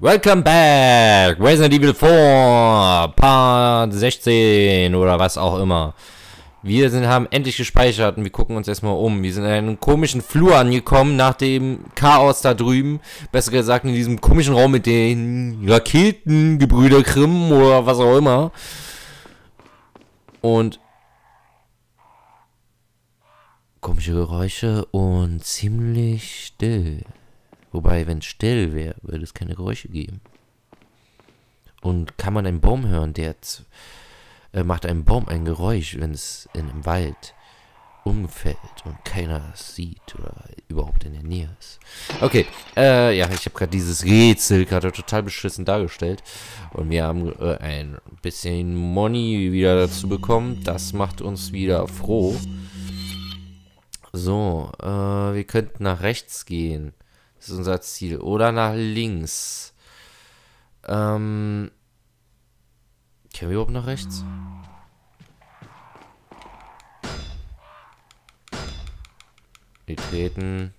Welcome back! Resident Evil 4, Part 16 oder was auch immer. Wir sind, haben endlich gespeichert und wir gucken uns erstmal um. Wir sind in einem komischen Flur angekommen nach dem Chaos da drüben. Besser gesagt in diesem komischen Raum mit den Raketengebrüder Grimm oder was auch immer. Und komische Geräusche und ziemlich still. Wobei, wenn es still wäre, würde es keine Geräusche geben. Und kann man einen Baum hören, der äh, macht ein Baum ein Geräusch, wenn es in einem Wald umfällt und keiner sieht oder überhaupt in der Nähe ist. Okay, äh, ja, ich habe gerade dieses Rätsel gerade total beschissen dargestellt. Und wir haben äh, ein bisschen Money wieder dazu bekommen. Das macht uns wieder froh. So, äh, wir könnten nach rechts gehen. Das ist unser Ziel. Oder nach links. Ähm. Können wir überhaupt nach rechts? Wir treten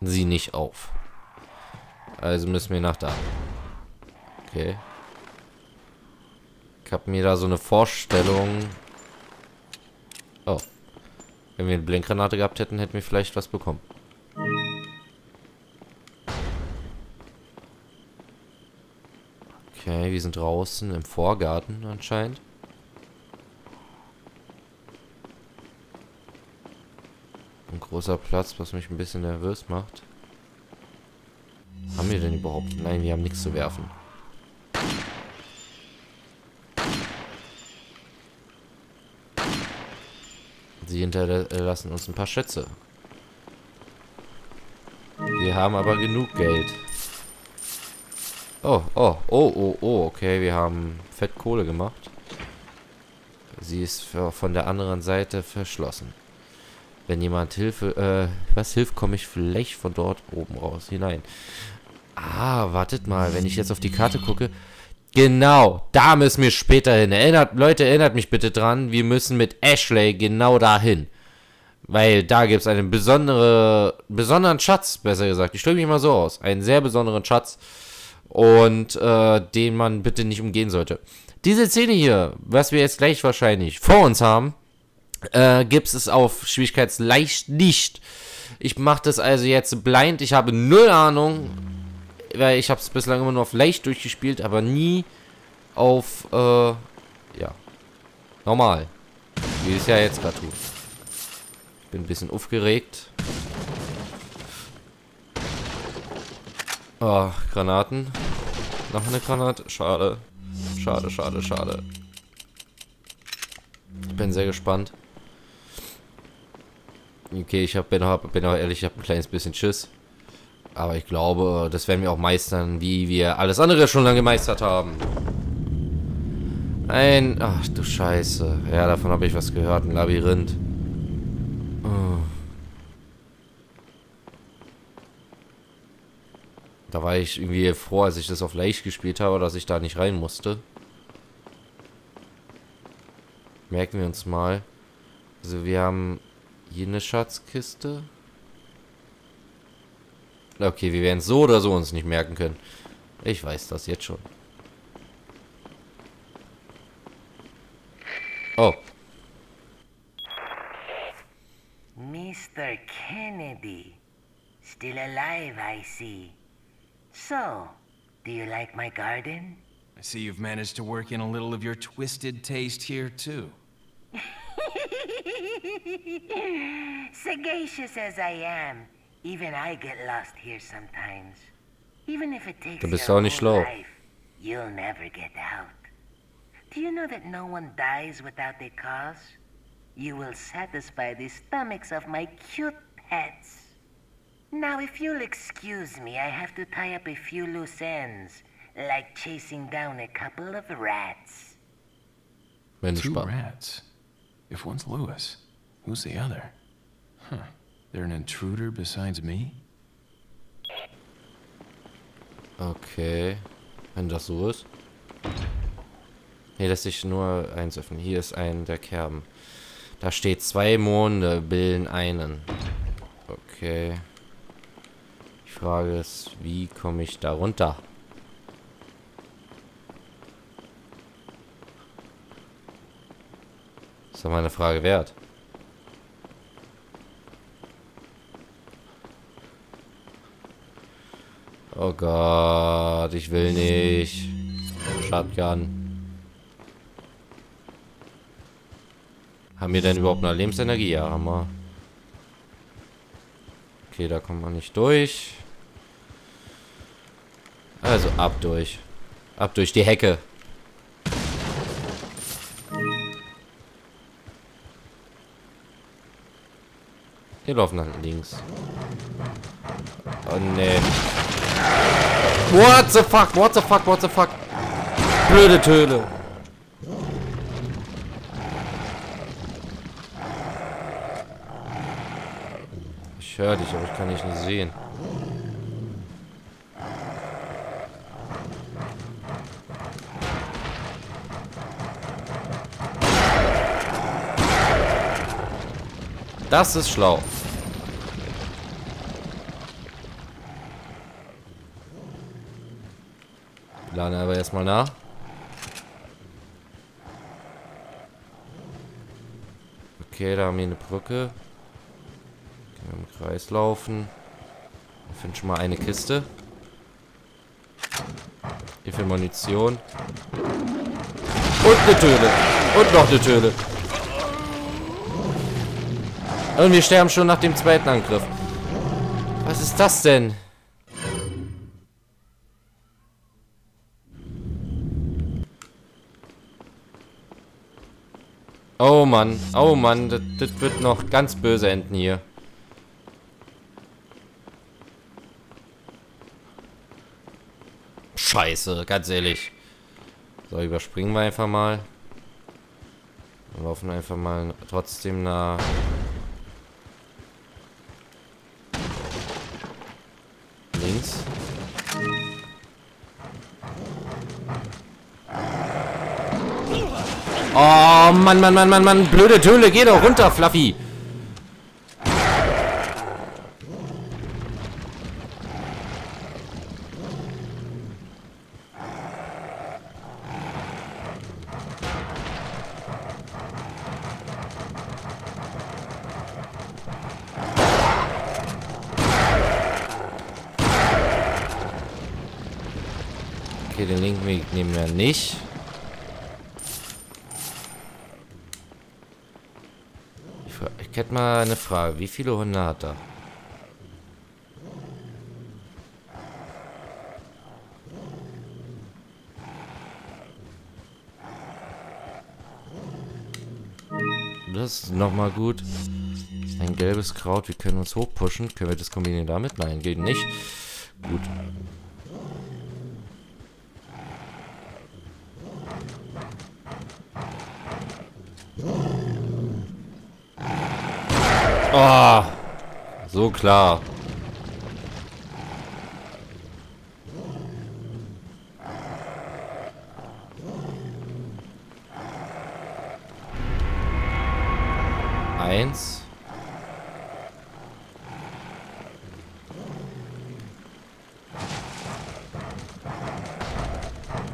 sie nicht auf. Also müssen wir nach da. Okay. Ich habe mir da so eine Vorstellung. Oh. Wenn wir eine Blinkgranate gehabt hätten, hätten wir vielleicht was bekommen. Okay, wir sind draußen im Vorgarten anscheinend. Ein großer Platz, was mich ein bisschen nervös macht. Haben wir denn überhaupt? Nein, wir haben nichts zu werfen. Sie hinterlassen uns ein paar Schätze. Wir haben aber genug Geld. Oh, oh, oh, oh, oh, okay, wir haben Fettkohle gemacht. Sie ist von der anderen Seite verschlossen. Wenn jemand Hilfe, äh, was hilft, komme ich vielleicht von dort oben raus hinein. Ah, wartet mal, wenn ich jetzt auf die Karte gucke. Genau, da müssen wir später hin. Erinnert, Leute, erinnert mich bitte dran, wir müssen mit Ashley genau dahin. Weil da gibt es einen besondere, besonderen Schatz, besser gesagt. Ich drücke mich mal so aus. Einen sehr besonderen Schatz. Und äh, den man bitte nicht umgehen sollte. Diese Szene hier, was wir jetzt gleich wahrscheinlich vor uns haben, äh, gibt es auf Schwierigkeitsleicht nicht. Ich mache das also jetzt blind. Ich habe null Ahnung, weil ich habe es bislang immer nur auf leicht durchgespielt, aber nie auf, äh, ja, normal. Wie es ja jetzt gerade tue. Ich bin ein bisschen aufgeregt. Oh, Granaten. Noch eine Granate. Schade. Schade, schade, schade. Ich bin sehr gespannt. Okay, ich hab, bin, hab, bin auch ehrlich, ich habe ein kleines bisschen Schiss. Aber ich glaube, das werden wir auch meistern, wie wir alles andere schon lange gemeistert haben. Ein... Ach du Scheiße. Ja, davon habe ich was gehört. Ein Labyrinth. Oh. Da war ich irgendwie froh, als ich das auf leicht gespielt habe, dass ich da nicht rein musste. Merken wir uns mal. Also wir haben hier eine Schatzkiste. Okay, wir werden so oder so uns nicht merken können. Ich weiß das jetzt schon. Oh. Mr. Kennedy. Still alive, I see. So, do you like my garden? I see you've managed to work in a little of your twisted taste here, too. Sagacious as I am, even I get lost here sometimes. Even if it takes Du bist your auch nicht whole schlau. life, you'll never get out. Do you know that no one dies without a cause? You will satisfy the stomachs of my cute pets. Now, if you'll excuse me, I have to tie up a few loose ends, like chasing down a couple of rats. Wenn du Two Spaß. rats. If one's Lewis, who's the other? Huh. They're an intruder besides me? Okay. Wenn das so ist. Hier lässt sich nur eins öffnen. Hier ist ein der Kerben. Da steht zwei Monde bilden einen. Okay. Ich Frage ist, wie komme ich da runter? Das ist doch mal eine Frage wert. Oh Gott, ich will nicht. Shotgun. Haben wir denn überhaupt noch Lebensenergie? Ja, haben wir. Okay, da kommt man nicht durch. Also ab durch. Ab durch die Hecke. Wir laufen nach links. Oh nee. What the fuck? What the fuck? What the fuck? Blöde Töne. Ich höre dich, aber ich kann dich nicht sehen. Das ist schlau. Laden aber erstmal nach. Okay, da haben wir eine Brücke. Können wir im Kreis laufen. Ich finde schon mal eine Kiste. Hier für Munition. Und eine Töne. Und noch eine Töne. Und wir sterben schon nach dem zweiten Angriff. Was ist das denn? Oh Mann, oh Mann, das, das wird noch ganz böse enden hier. Scheiße, ganz ehrlich. So, überspringen wir einfach mal. Wir laufen einfach mal trotzdem nach Oh, Mann, Mann, Mann, Mann, Mann. Blöde Töle, geh doch runter, Fluffy. Okay, den linken Weg nehmen wir nicht. Ich, ich hätte mal eine Frage. Wie viele Hunde hat er? Das ist nochmal gut. Ein gelbes Kraut. Wir können uns hochpushen. Können wir das kombinieren damit? Nein, geht nicht. Gut. Oh, so klar. Eins.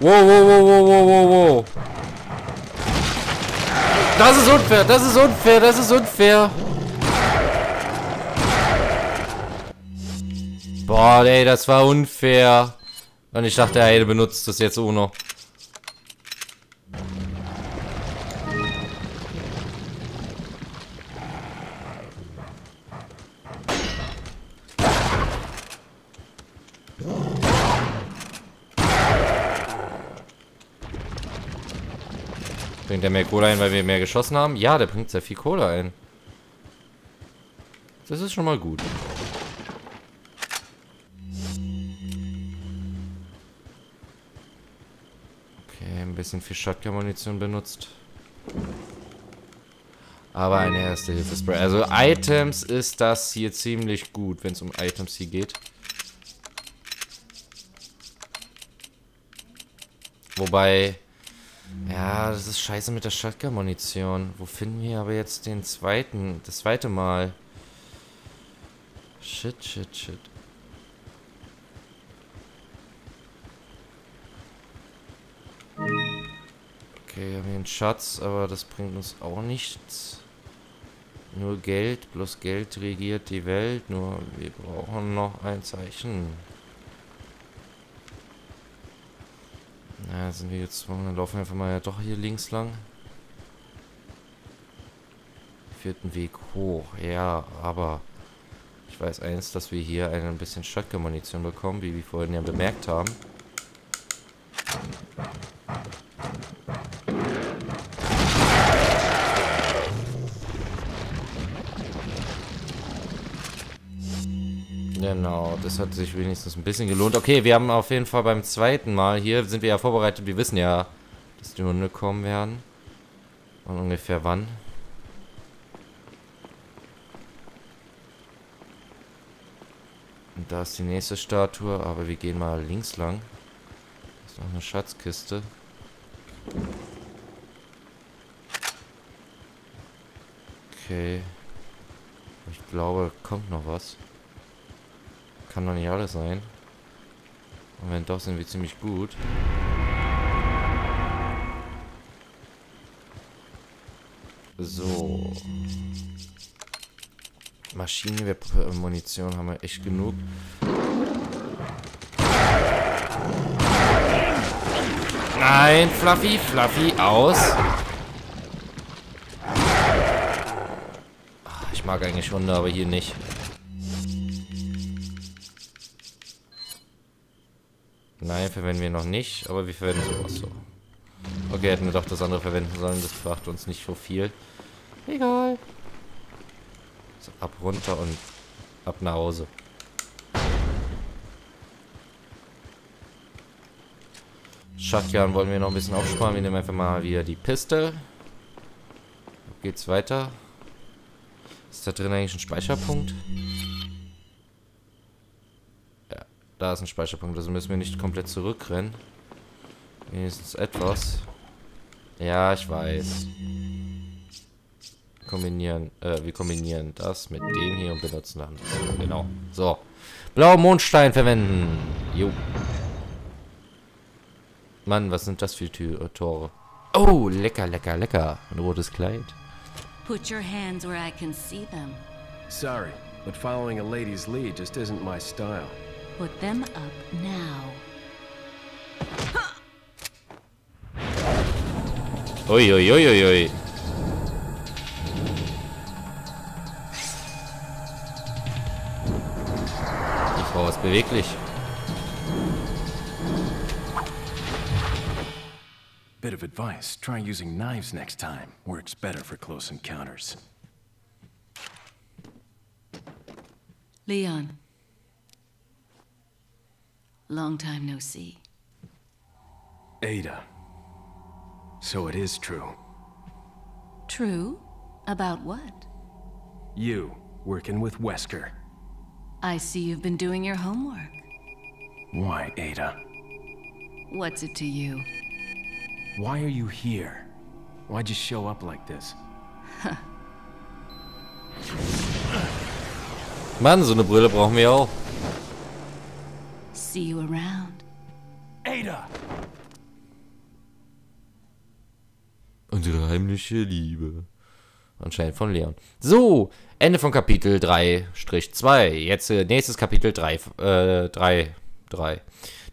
Wow, wow, wow, wow, wow, wow, wow. Das ist unfair, das ist unfair, das ist unfair. Boah, ey, das war unfair. Und ich dachte, ey, du benutzt das jetzt Uno. Bringt der mehr Kohle ein, weil wir mehr geschossen haben? Ja, der bringt sehr viel Kohle ein. Das ist schon mal gut. Bisschen viel Shotgun-Munition benutzt. Aber eine erste Hilfe-Spray. Also Items ist das hier ziemlich gut, wenn es um Items hier geht. Wobei, ja, das ist scheiße mit der Shotgun-Munition. Wo finden wir aber jetzt den zweiten, das zweite Mal? Shit, shit, shit. Okay, wir haben hier einen Schatz, aber das bringt uns auch nichts. Nur Geld, bloß Geld regiert die Welt, nur wir brauchen noch ein Zeichen. Na, sind wir gezwungen, dann laufen wir einfach mal ja doch hier links lang. Vierten Weg hoch, ja, aber ich weiß eins, dass wir hier ein bisschen Shotgun-Munition bekommen, wie wir vorhin ja bemerkt haben. Genau, das hat sich wenigstens ein bisschen gelohnt. Okay, wir haben auf jeden Fall beim zweiten Mal hier, sind wir ja vorbereitet. Wir wissen ja, dass die Hunde kommen werden. Und ungefähr wann. Und da ist die nächste Statue, aber wir gehen mal links lang. Da ist noch eine Schatzkiste. Okay. Ich glaube, kommt noch was. Kann doch nicht alles sein. Und wenn doch, sind wir ziemlich gut. So. Maschinengewehr-Munition haben wir echt genug. Nein, Fluffy, Fluffy, aus. Ich mag eigentlich Hunde, aber hier nicht. Nein, verwenden wir noch nicht, aber wir verwenden sowas so. Okay, hätten wir doch das andere verwenden sollen, das brachte uns nicht so viel. Egal. So, ab runter und ab nach Hause. Shotgun wollen wir noch ein bisschen aufsparen. Wir nehmen einfach mal wieder die Piste. Geht's weiter. Ist da drin eigentlich ein Speicherpunkt? Da ist ein Speicherpunkt, also müssen wir nicht komplett zurückrennen. Wenigstens etwas. Ja, ich weiß. Kombinieren, äh, wir kombinieren das mit dem hier und benutzen dann. Genau. So. Blauer Mondstein verwenden. Jo. Mann, was sind das für Tür äh, Tore? Oh, lecker, lecker, lecker. Ein rotes Kleid. Put your hands where I can see them. Sorry, but following a lady's lead just isn't my style. Put them up now. Ui, ui, ui, ui, ui. Die Frau ist beweglich. Bit of advice, try using knives next time. Works better for close encounters. Leon. Long time no see. Ada. So it is true. True? About what? You, working with Wesker. I see you've been doing your homework. Why, Ada? What's it to you? Why are you here? Why'd you show up like this? Mann, so eine Brille brauchen wir auch. See you around. Ada! Unsere heimliche Liebe. Anscheinend von Leon. So, Ende von Kapitel 3-2. Jetzt äh, nächstes Kapitel 3. Äh, 3. 3.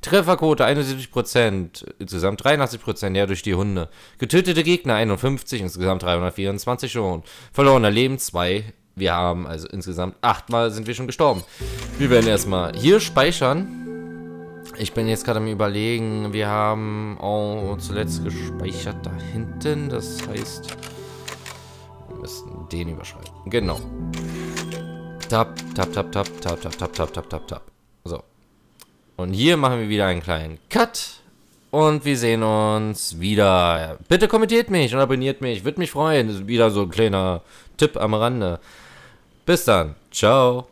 Trefferquote 71%, insgesamt 83%, ja, durch die Hunde. Getötete Gegner 51, insgesamt 324 schon. Verlorener Leben 2. Wir haben also insgesamt 8 Mal sind wir schon gestorben. Wir werden erstmal hier speichern. Ich bin jetzt gerade am überlegen, wir haben auch zuletzt gespeichert da hinten. Das heißt, wir müssen den überschreiben. Genau. Tap, tap, tap, tap, tap, tap, tap, tap, tap, tap, tap. So. Und hier machen wir wieder einen kleinen Cut. Und wir sehen uns wieder. Bitte kommentiert mich und abonniert mich. Würde mich freuen. Das ist wieder so ein kleiner Tipp am Rande. Bis dann. Ciao.